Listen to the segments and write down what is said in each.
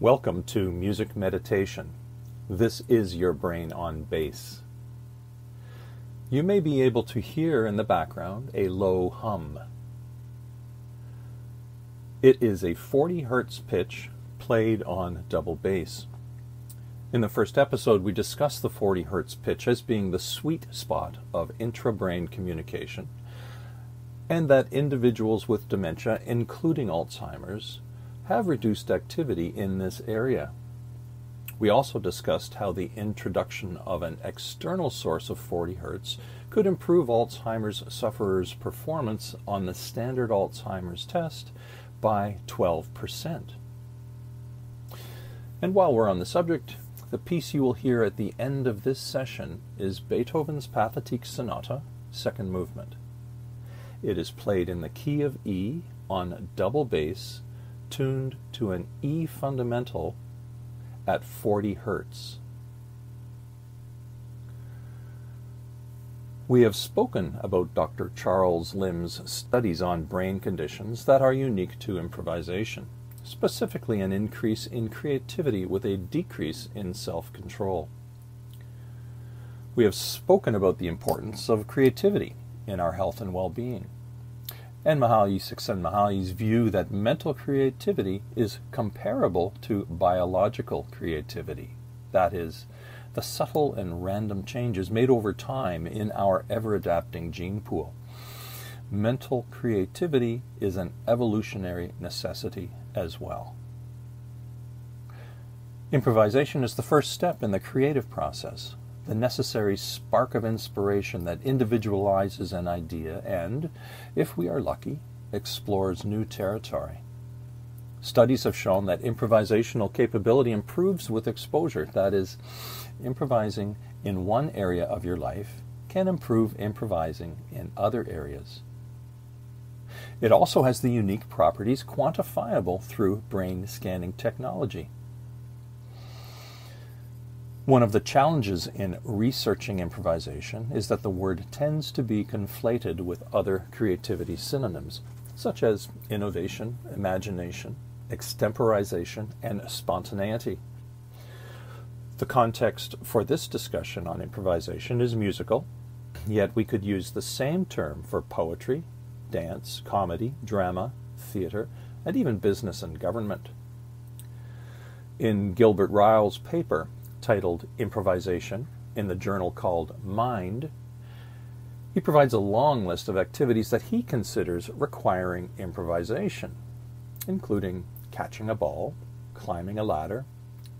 Welcome to Music Meditation. This is your brain on bass. You may be able to hear in the background a low hum. It is a 40 hertz pitch played on double bass. In the first episode, we discussed the 40 hertz pitch as being the sweet spot of intra-brain communication, and that individuals with dementia, including Alzheimer's, have reduced activity in this area. We also discussed how the introduction of an external source of 40 Hz could improve Alzheimer's sufferers' performance on the standard Alzheimer's test by 12%. And while we're on the subject, the piece you will hear at the end of this session is Beethoven's Pathetique Sonata, second movement. It is played in the key of E on double bass tuned to an E fundamental at 40 hertz. We have spoken about Dr. Charles Limb's studies on brain conditions that are unique to improvisation, specifically an increase in creativity with a decrease in self control. We have spoken about the importance of creativity in our health and well being and Mihaly Csikszentmihalyi's view that mental creativity is comparable to biological creativity. That is, the subtle and random changes made over time in our ever adapting gene pool. Mental creativity is an evolutionary necessity as well. Improvisation is the first step in the creative process, the necessary spark of inspiration that individualizes an idea and, if we are lucky, explores new territory. Studies have shown that improvisational capability improves with exposure. That is, improvising in one area of your life can improve improvising in other areas. It also has the unique properties quantifiable through brain scanning technology. One of the challenges in researching improvisation is that the word tends to be conflated with other creativity synonyms, such as innovation, imagination, extemporization, and spontaneity. The context for this discussion on improvisation is musical, yet we could use the same term for poetry, dance, comedy, drama, theater, and even business and government. In Gilbert Ryle's paper, titled Improvisation in the journal called Mind, he provides a long list of activities that he considers requiring improvisation, including catching a ball, climbing a ladder,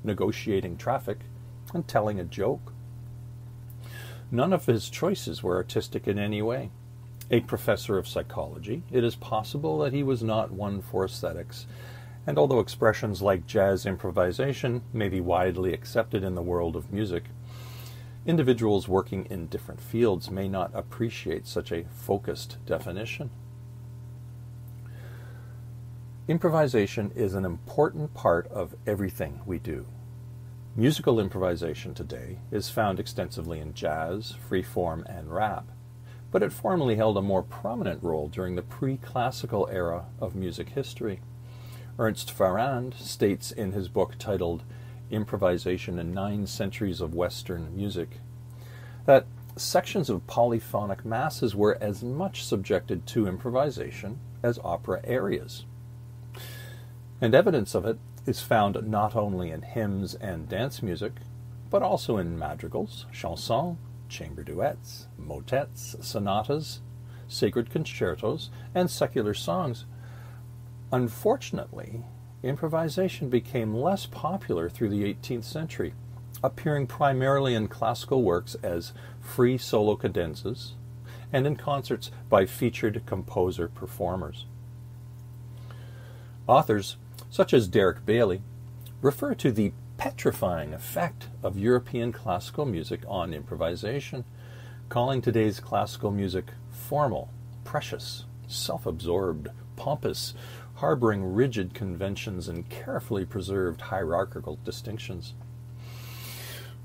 negotiating traffic, and telling a joke. None of his choices were artistic in any way. A professor of psychology, it is possible that he was not one for aesthetics and although expressions like jazz improvisation may be widely accepted in the world of music, individuals working in different fields may not appreciate such a focused definition. Improvisation is an important part of everything we do. Musical improvisation today is found extensively in jazz, free form, and rap, but it formerly held a more prominent role during the pre classical era of music history. Ernst Ferand states in his book titled Improvisation in Nine Centuries of Western Music that sections of polyphonic masses were as much subjected to improvisation as opera arias. And evidence of it is found not only in hymns and dance music, but also in madrigals, chansons, chamber duets, motets, sonatas, sacred concertos, and secular songs, Unfortunately, improvisation became less popular through the 18th century, appearing primarily in classical works as free solo cadenzas and in concerts by featured composer performers. Authors, such as Derek Bailey, refer to the petrifying effect of European classical music on improvisation, calling today's classical music formal, precious, self absorbed, pompous, harboring rigid conventions and carefully preserved hierarchical distinctions.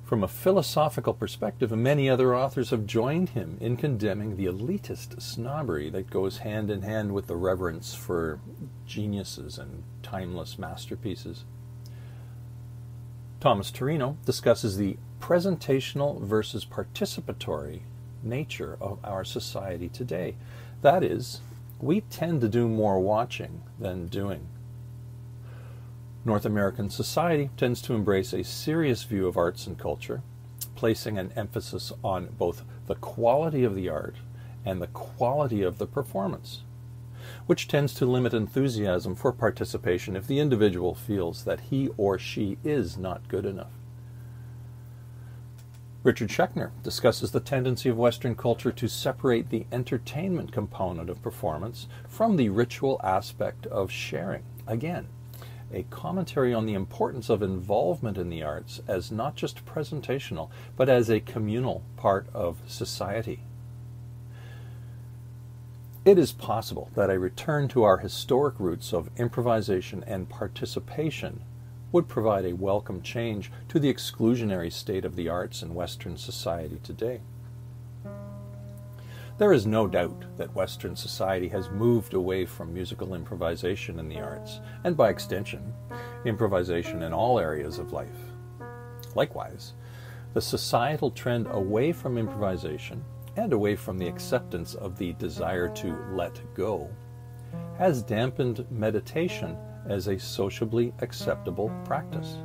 From a philosophical perspective, many other authors have joined him in condemning the elitist snobbery that goes hand in hand with the reverence for geniuses and timeless masterpieces. Thomas Turino discusses the presentational versus participatory nature of our society today. That is, we tend to do more watching than doing. North American society tends to embrace a serious view of arts and culture, placing an emphasis on both the quality of the art and the quality of the performance, which tends to limit enthusiasm for participation if the individual feels that he or she is not good enough. Richard Schechner discusses the tendency of Western culture to separate the entertainment component of performance from the ritual aspect of sharing. Again, a commentary on the importance of involvement in the arts as not just presentational, but as a communal part of society. It is possible that a return to our historic roots of improvisation and participation would provide a welcome change to the exclusionary state of the arts in Western society today. There is no doubt that Western society has moved away from musical improvisation in the arts, and by extension, improvisation in all areas of life. Likewise, the societal trend away from improvisation and away from the acceptance of the desire to let go has dampened meditation as a sociably acceptable practice.